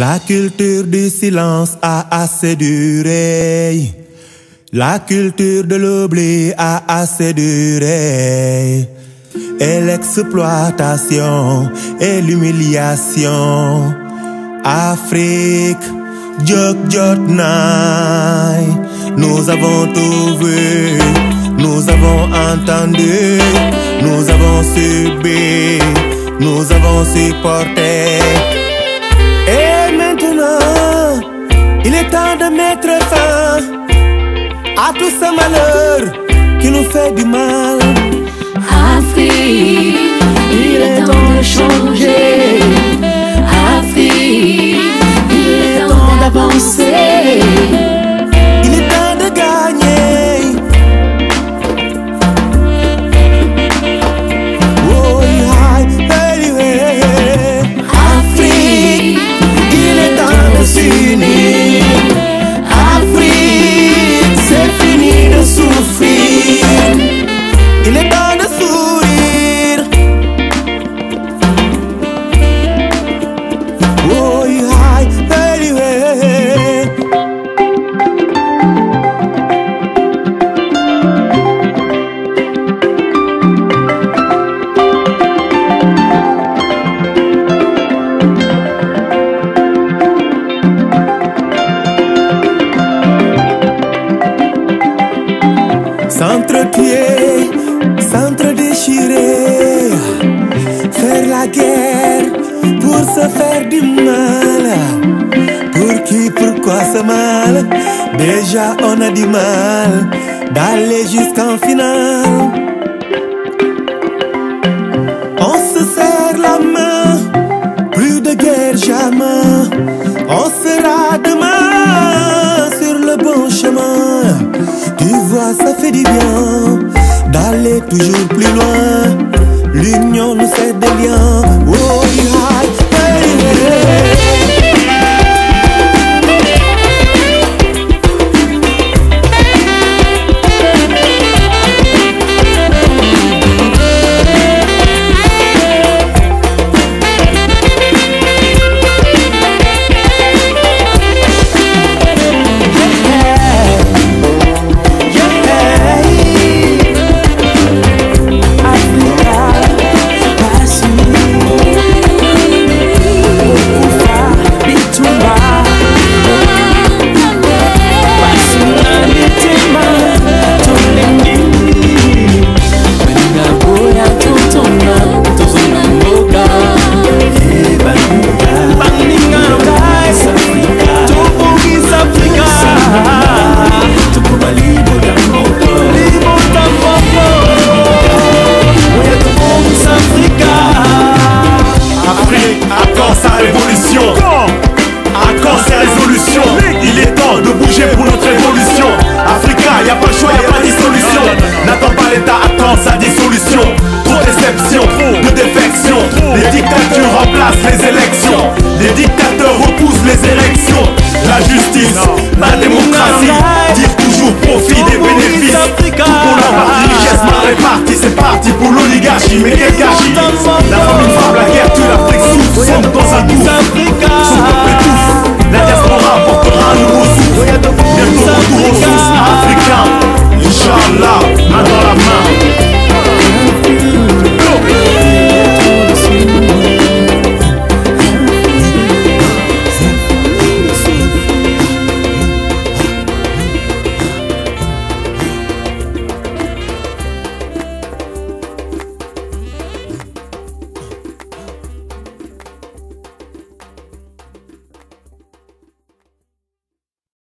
La culture du silence a assez duré. La culture de l'oubli a assez duré. Et l'exploitation et l'humiliation. Afrique, Jok Jot Nai. Nous avons tout vu, nous avons entendu, nous avons subi, nous avons supporté. À tout ce malheur qui nous fait du mal. S'entretuer, s'entre-déchirer, faire la guerre pour se faire du mal. Pour qui, pourquoi ce mal? Déjà on a du mal d'aller jusqu'en finale. toujours plus loin. L'union nous fait des liens. Oh, put a mold. anarchie, mais quelle gâchis. La famine frappe, la guerre tue, l'Afrique souffre, sombre dans un tour